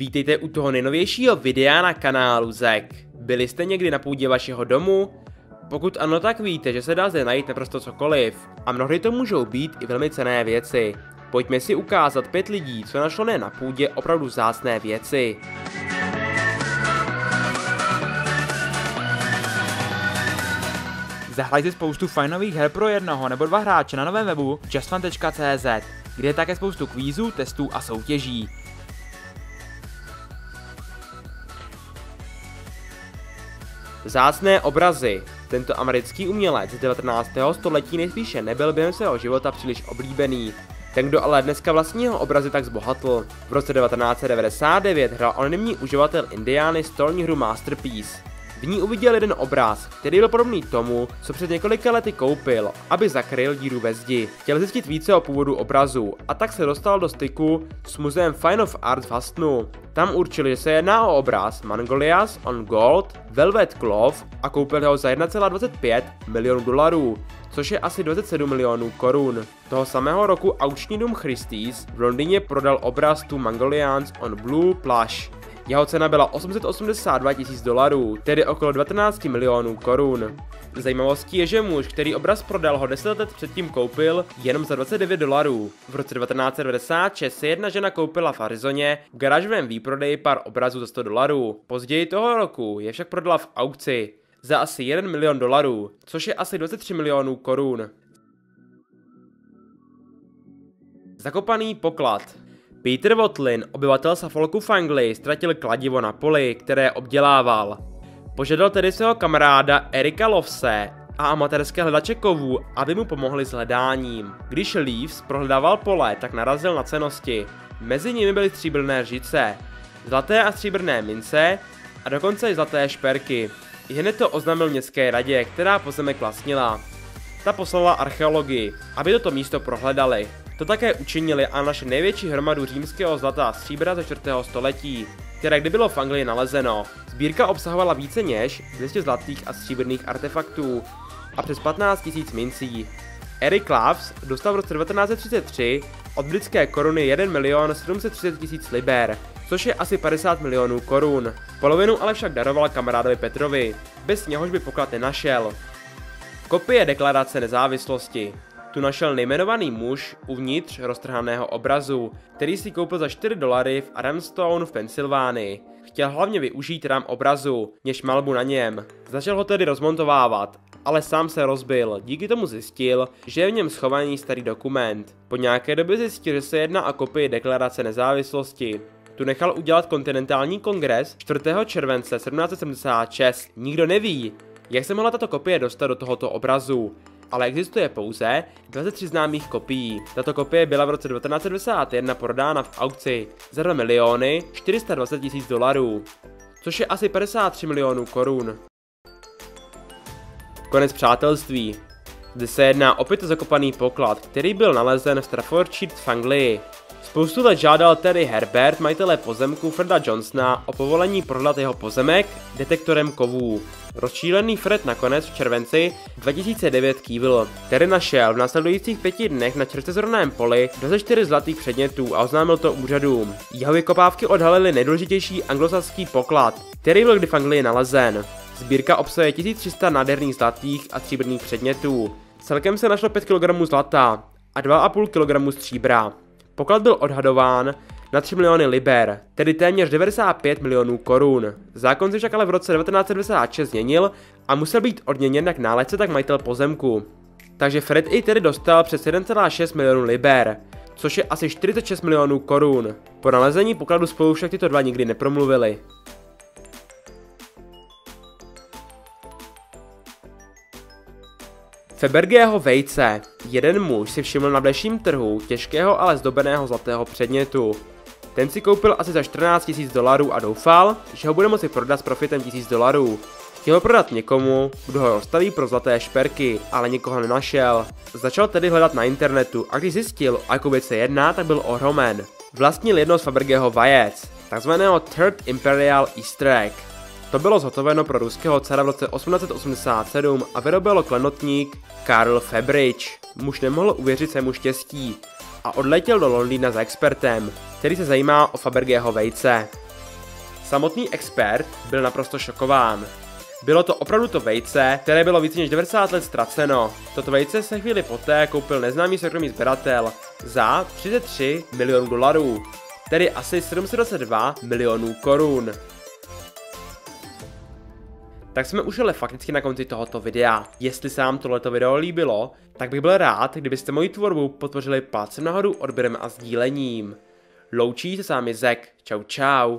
Vítejte u toho nejnovějšího videa na kanálu Zek. Byli jste někdy na půdě vašeho domu? Pokud ano, tak víte, že se dá zde najít naprosto cokoliv. A mnohdy to můžou být i velmi cené věci. Pojďme si ukázat pět lidí, co našlo ne na půdě opravdu zásné věci. Zahraj si spoustu fajnových her pro jednoho nebo dva hráče na novém webu justfun.cz, kde je také spoustu kvízů, testů a soutěží. Vzácné obrazy. Tento americký umělec z 19. století nejspíše nebyl během svého života příliš oblíbený. Ten, kdo ale dneska vlastního obrazy tak zbohatl. V roce 1999 hrál anonymní uživatel Indiány stolní hru Masterpiece. V ní uviděl jeden obraz, který byl podobný tomu, co před několika lety koupil, aby zakryl díru ve zdi. Chtěl zjistit více o původu obrazu a tak se dostal do styku s muzeem Fine of Arts v Hastnu. Tam určili, že se jedná o obraz Mangolias on Gold Velvet Cloth a koupil ho za 1,25 milionů dolarů což je asi 27 milionů korun. Toho samého roku aukční dům Christie's v Londýně prodal obraz tu Mangolians on Blue Plush jeho cena byla 882 tisíc dolarů, tedy okolo 19 milionů korun. Zajímavostí je, že muž, který obraz prodal, ho 10 let předtím koupil jenom za 29 dolarů. V roce 1996 si jedna žena koupila v Arizoně v garážovém výprodeji pár obrazů za 100 dolarů. Později toho roku je však prodala v aukci za asi 1 milion dolarů, což je asi 23 milionů korun. Zakopaný poklad Peter Watlin, obyvatel Suffolku v Anglii, ztratil kladivo na poli, které obdělával. Požadal tedy svého kamaráda Erika Lovse a amatérské hledače kovů, aby mu pomohli s hledáním. Když Leaves prohledával pole, tak narazil na cenosti. Mezi nimi byly stříbrné žice, zlaté a stříbrné mince a dokonce i zlaté šperky. Hned to oznámil městské radě, která pozemek vlastnila. Ta poslala archeologii, aby toto místo prohledali. To také učinili a naše největší hromadu římského zlata a stříbra ze 4. století, které kdy bylo v Anglii nalezeno. Sbírka obsahovala více než 200 zlatých a stříbrných artefaktů a přes 15 000 mincí. Eric Loves dostal v roce 1933 od britské koruny 1 milion 730 tisíc liber, což je asi 50 milionů korun. Polovinu ale však daroval kamarádovi Petrovi, bez něhož by poklad nenašel. Kopie deklarace nezávislosti. Tu našel nejmenovaný muž uvnitř roztrhaného obrazu, který si koupil za 4 dolary v Adamstone v Pensylvánii. Chtěl hlavně využít rám obrazu, než malbu na něm. Začal ho tedy rozmontovávat, ale sám se rozbil. Díky tomu zjistil, že je v něm schovaný starý dokument. Po nějaké době zjistil, že se jedná o kopii deklarace nezávislosti. Tu nechal udělat kontinentální kongres 4. července 1776. Nikdo neví, jak se mohla tato kopie dostat do tohoto obrazu ale existuje pouze 23 známých kopií. Tato kopie byla v roce 1991 prodána v aukci za 2 miliony 420 tisíc dolarů, což je asi 53 milionů korun. Konec přátelství. Zde se jedná opět o zakopaný poklad, který byl nalezen v Staffordshire v Anglii. Spoustu let žádal Terry Herbert, majitele pozemku Freda Johnsona, o povolení prodat jeho pozemek detektorem kovů. Rozčílený Fred nakonec v červenci 2009 kývil. Terry našel v následujících pěti dnech na čertezorném poli 24 zlatých předmětů a oznámil to úřadům. Jeho vykopávky odhalily nejdůležitější anglosaský poklad, který byl kdy v Anglii nalezen. Sbírka obsahuje 1300 nádherných zlatých a stříbrných předmětů. Celkem se našlo 5 kg zlata a 2,5 kg stříbra. Poklad byl odhadován na 3 miliony liber, tedy téměř 95 milionů korun. Zákon se však ale v roce 1996 změnil a musel být odměněn jak náledce, tak majitel pozemku. Takže Fred i tedy dostal přes 1,6 milionů liber, což je asi 46 milionů korun. Po nalezení pokladu spolu však tyto dva nikdy nepromluvili. Febergého vejce. Jeden muž si všiml na bleším trhu těžkého, ale zdobeného zlatého předmětu. Ten si koupil asi za 14 000 dolarů a doufal, že ho bude moci prodat s profitem 1000 dolarů. Chtěl ho prodat někomu, kdo ho rozstaví pro zlaté šperky, ale nikoho nenašel. Začal tedy hledat na internetu a když zjistil, o jakou věc se jedná, tak byl ohromen. Vlastnil jedno z Fabergého vajec, takzvaného Third Imperial Easter egg. To bylo zhotoveno pro ruského cara v roce 1887 a vyrobilo klenotník Karl Fabridge. Muž nemohl uvěřit svému štěstí a odletěl do Londýna za expertem, který se zajímá o Fabergého vejce. Samotný expert byl naprosto šokován. Bylo to opravdu to vejce, které bylo více než 90 let ztraceno. Toto vejce se chvíli poté koupil neznámý soukromý sběratel za 33 milionů dolarů, tedy asi 722 milionů korun. Tak jsme už ale fakticky na konci tohoto videa. Jestli se vám tohleto video líbilo, tak bych byl rád, kdybyste moji tvorbu podpořili palcem nahoru, odběrem a sdílením. Loučí se s vámi Zek. Čau čau.